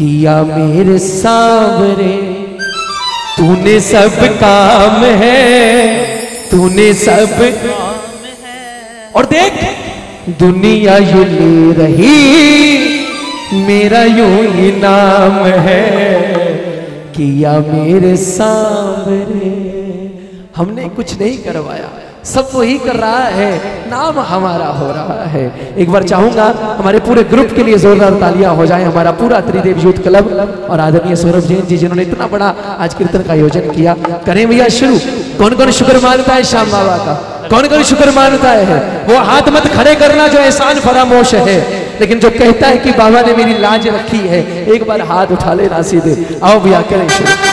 किया मेरे सावरे तूने सब काम है, तूने सब और देख, दुनिया यू ले रही, मेरा यू ही नाम है, किया मेरे सावरे हमने कुछ नहीं करवाया। सब वही कर रहा है। नाम हमारा हो रहा है। एक बार चाहूँगा हमारे पूरे ग्रुप के लिए जोरदार तालियाँ हो जाए। हमारा पूरा त्रिदेव यूथ क्लब और आदरणीय सौरभ जैन जी जिन्होंने इतना बड़ा आज कीर्तन का आयोजन किया। करें भैया शुरू। कौन कौन शुक्र मानता है श्याम बाबा का? कौन कौन शुक्र मानता है? वो हाथ मत खड़े करना जो एहसान फरामोश है। लेकिन जो कहता है कि बाबा ने मेरी लाज रखी है, एक बार हाथ उठा ले लेना सीधे। आओ भैया, करें शुरू।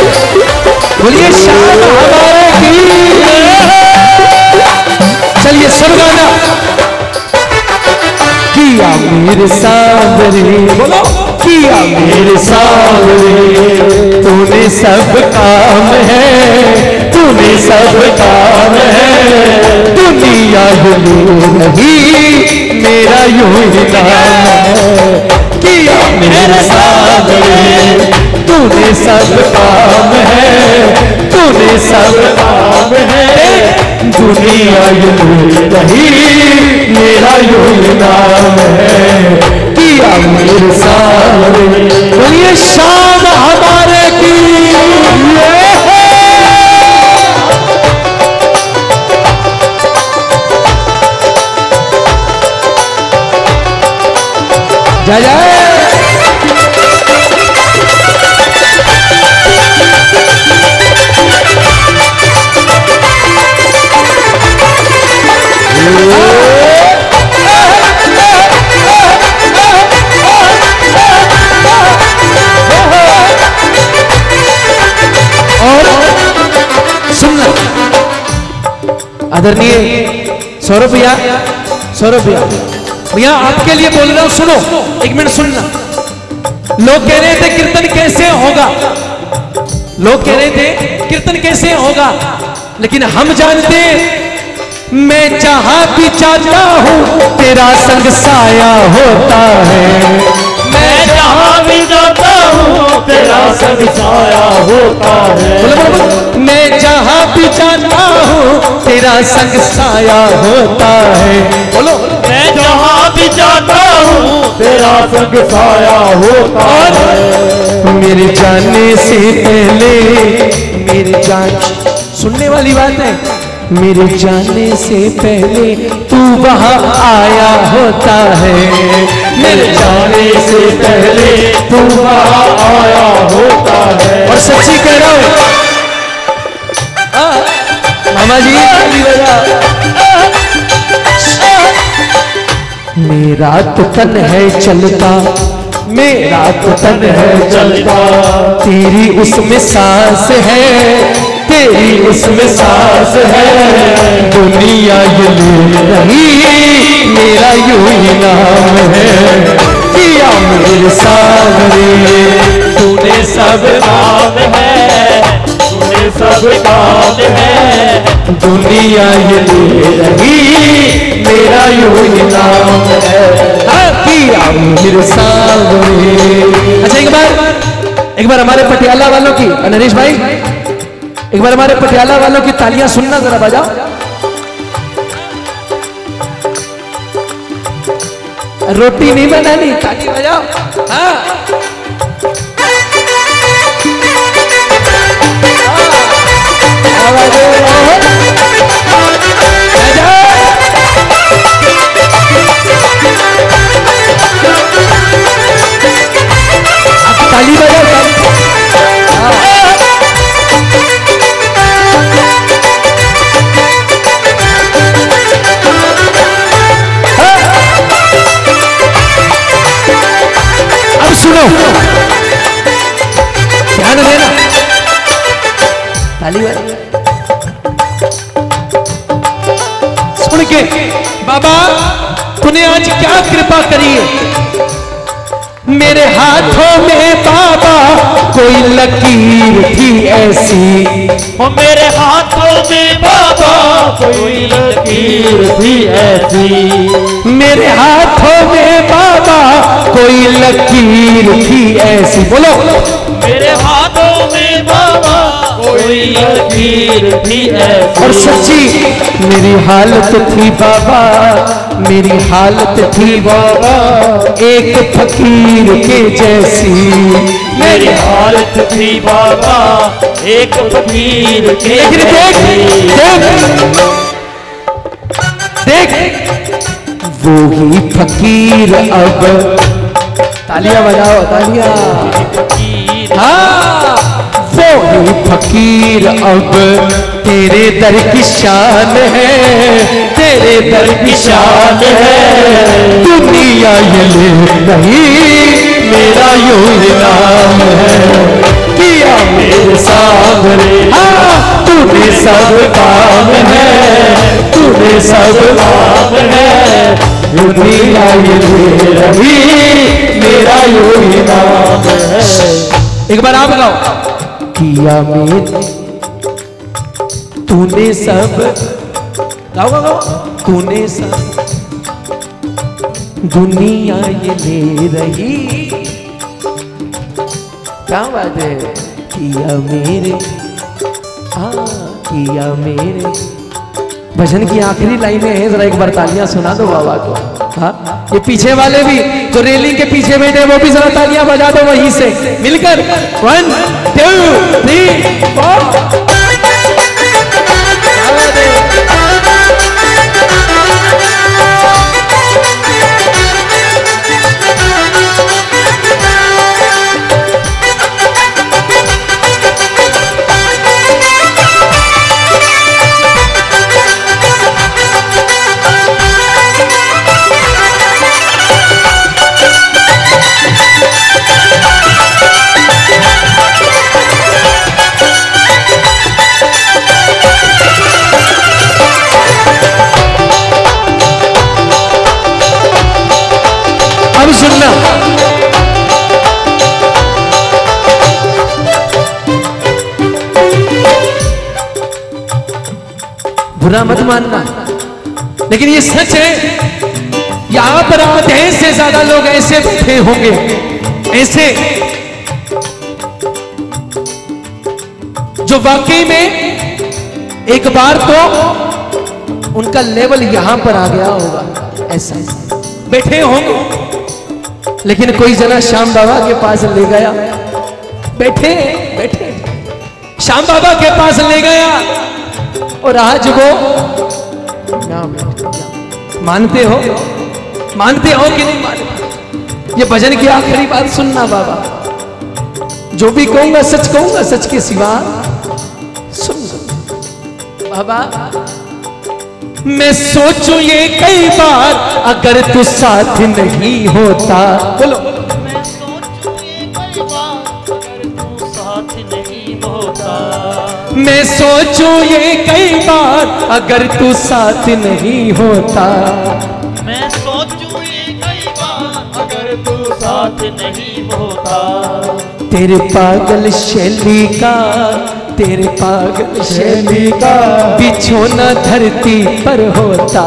बोलिए शाम हमारे मेरे सावरे बोलो। किया मेरे सावरे तूने सब काम है, तूने सब काम है। दुनिया हिले नहीं, मेरा यूँ ही नाम है। किया मेरे सावरे तूने सब काम है, तूने सब काम यूँ नहीं मेरा यूँ नाम है किया मेरे सामने बोलिए शान हमारे की जय जय सुनना आदरणीय सौरभ भैया सौरभ भैया भैया, आपके लिए बोल रहा हूँ, सुनो, एक मिनट सुनना लोग कह रहे थे, कीर्तन कैसे होगा? लोग कह रहे थे, कीर्तन कैसे होगा? लेकिन हम जानते मैं जहाँ भी जाता हूँ तेरा संग साया होता है। मैं जहाँ भी जाता हूँ तेरा संग साया होता है। मैं जहाँ भी जाता हूँ तेरा संग साया होता है। बोलो मैं जहाँ भी जाता हूँ तेरा संग साया होता है। मेरे जाने से पहले मेरे जान सुनने वाली बात है। मेरे जाने से पहले तू वहाँ आया होता है। मेरे जाने से पहले तू वहाँ आया होता है। और सच्ची कह रहा हूँ। मामा जी मेरा तो तन है चलता, मेरा तो तन है चलता, तेरी उसमें सांस है। उसमें सांस है। दुनिया ये ले मेरा यूँ ही नाम है। किया मेरे सामने तूने सब काम है तूने सब काम है। दुनिया ये ले रही मेरा यूँ ही नाम है। हाँ, किया मेरे सामने। अच्छा एक बार एक बार हमारे पटियाला वालों की नरेश भाई। एक बार हमारे पटियाला वालों की तालियाँ सुनना जरा बजाओ। रोटी नहीं बनानी, ताली बजाओ। हाँ। ताली बजाओ। सुनो ध्यान देना ताली सुन के बाबा तूने आज क्या कृपा करी है? मेरे हाथों में बाबा कोई लकीर थी ऐसी। ओ मेरे हाथों में बाबा कोई लकीर थी ऐसी। मेरे हाथों में कोई लकीर थी ऐसी? बोलो। मेरे हाथों में बाबा कोई लकीर भी ऐसी? और सच्ची मेरी हालत थी बाबा मेरी हालत थी बाबा एक फकीर के जैसी। मेरी हालत थी बाबा एक फकीर के देख। देख। देख। वो ही फकीर अब तालियाँ बजाओ तालियाँ। हाँ! वो ही फकीर अब तेरे दर की शान है तेरे दर की शान है। दुनिया ये ले नहीं मेरा यू नाम है। किया मेरे सामने हाँ! तूने सब काम है तूने सब काम है। दुनिया ये ले नहीं मेरा यू नाम एक बार आप गाओ। किया मेरे, तूने सब। गाओ गाओ। तूने सब। दुनिया ये ले रही। क्या बात है? किया मेरे हाँ किया मेरे। भजन की आखिरी लाइनें हैं, जरा एक बार तालियाँ सुना दो बाबा को। हाँ? ये पीछे वाले भी, जो रेलिंग के पीछे बैठे वो भी जरा तालियाँ बजा दो वहीं से। मिलकर वन टू थ्री फोर सुनना। बुरा मत मानना। लेकिन ये सच है, यहाँ पर आधे से ज़्यादा लोग ऐसे बैठे होंगे। ऐसे जो वाकई में एक बार तो उनका लेवल यहाँ पर आ गया होगा, ऐसा। बैठे होंगे। लेकिन कोई जना श्याम बाबा के पास ले गया। बैठे बैठे। श्याम बाबा के पास ले गया। और आज वो मानते हो? मानते हो कि नहीं मानते? ये भजन की आखिरी बात सुनना बाबा। जो भी कहूँगा, सच कहूँगा, सच के सिवा सुन बाबा मैं सोचू ये कई बार अगर तू साथ नहीं होता। बोलो। मैं सोचू ये कई बार अगर तू साथ नहीं होता। मैं सोचू ये कई बार अगर तू साथ नहीं होता। मैं सोचूं ये कई बार अगर तू साथ नहीं होता। तेरे पागल शैली का तेरे पागल शैली का बिछोना धरती पर होता।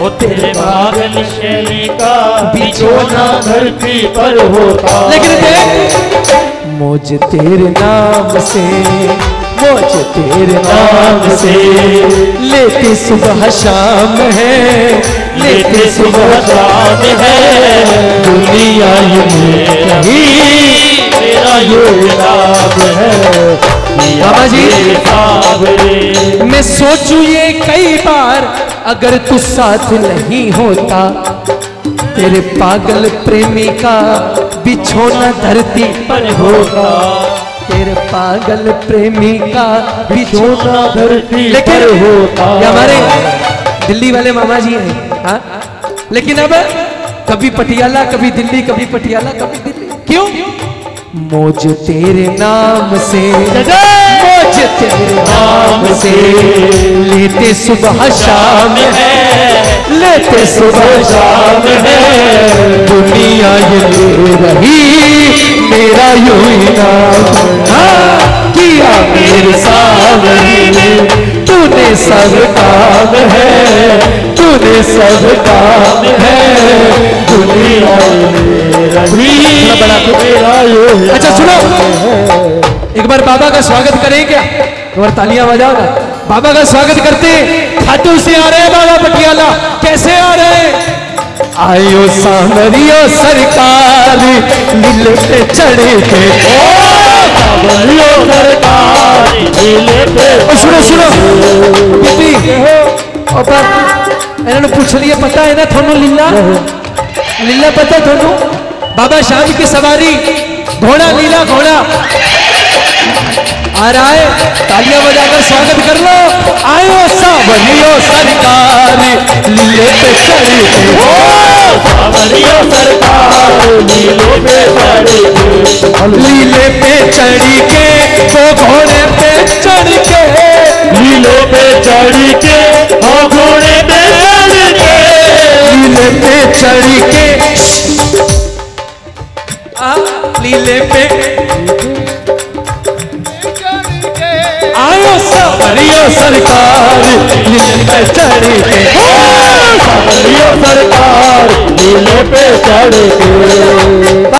वो तेरे पागल शैली का बिछोना धरती पर होता। लेकिन देख मौज तेरे नाम से मौज तेरे नाम से। लेते सुबह शाम है लेते सुबह शाम है। दुनिया ये तेरा ये नाम है। बाबा जी। मैं सोचू ये कई बार अगर तू साथ नहीं होता तेरे पागल प्रेमी का बिछोना धरती पर होगा तेरे पागल प्रेमी का बिछोना धरती लेकिन होता। हमारे दिल्ली वाले मामा जी हैं हाँ? लेकिन अब कभी पटियाला कभी दिल्ली कभी पटियाला कभी दिल्ली। क्यों? मुझ तेरे नाम से मुझ तेरे नाम से। लेते सुबह शाम है लेते सुबह शाम है। दुनिया ये ले रही मेरा यू ही नाम। हाँ, किया मेरे सामने तूने सब काम है तूने सब काम है। दुनिया अच्छा सुनो। एक बार बाबा का स्वागत करें क्या? एक बार तालियाँ बजाओ। ना बाबा का स्वागत करते खाटू से आ रहे हैं बाबा पटियाला। कैसे आ रहे हैं? आयो सामरियो सरकार मिल पे चढ़े थे सुनो सुनो। बीबी इन्होंने पूछ लिया पता है ना थोनू लीला? लीला पता थोनू? बाबा शाम की सवारी घोड़ा लीला घोड़ा। आ रहा है तालियाँ बजाकर स्वागत कर लो। आयो सावरियो सरकार लीले पे चढ़ी के सावरियो सरकार नीले पे चढ़ी लीले पे चढ़ी के वो घोड़े पे चढ़ के। नीले पे चढ़ी के पे चढ़ के